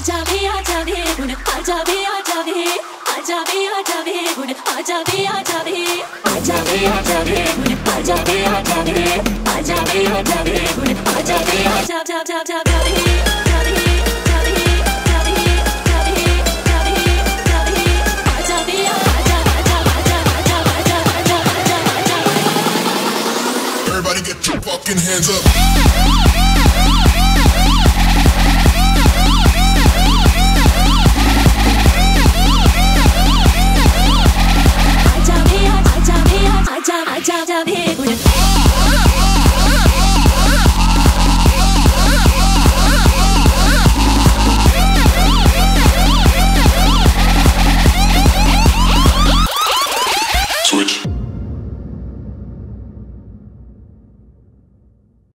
आजा बे आजा बे गुण आजा बे आजा बे आजा बे आजा बे गुण आजा बे आजा बे आजा बे आजा बे गुण आजा बे आजा बे आजा बे आजा बे गुण आजा बे आजा जा जा जा बे Everybody get your fucking hands up. down.